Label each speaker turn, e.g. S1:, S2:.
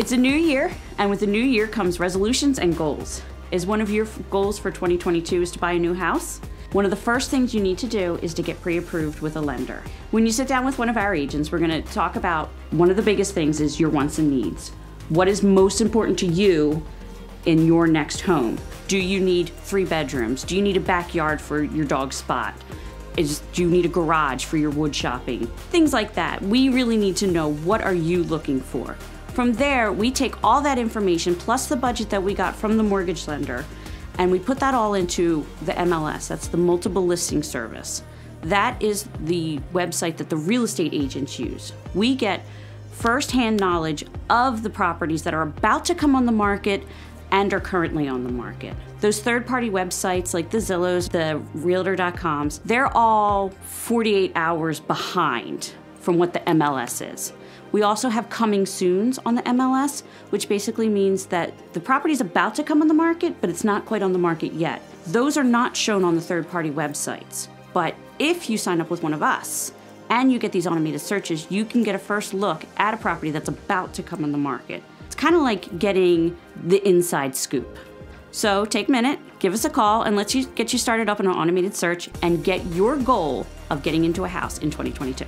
S1: It's a new year, and with the new year comes resolutions and goals. Is one of your goals for 2022 is to buy a new house? One of the first things you need to do is to get pre-approved with a lender. When you sit down with one of our agents, we're going to talk about one of the biggest things is your wants and needs. What is most important to you in your next home? Do you need three bedrooms? Do you need a backyard for your dog spot? Is, do you need a garage for your wood shopping? Things like that. We really need to know what are you looking for. From there, we take all that information plus the budget that we got from the mortgage lender and we put that all into the MLS. That's the multiple listing service. That is the website that the real estate agents use. We get firsthand knowledge of the properties that are about to come on the market and are currently on the market. Those third party websites like the Zillows, the Realtor.coms, they're all 48 hours behind from what the MLS is. We also have coming soons on the MLS, which basically means that the property is about to come on the market, but it's not quite on the market yet. Those are not shown on the third party websites. But if you sign up with one of us and you get these automated searches, you can get a first look at a property that's about to come on the market. It's kind of like getting the inside scoop. So take a minute, give us a call, and let's get you started up in an automated search and get your goal of getting into a house in 2022.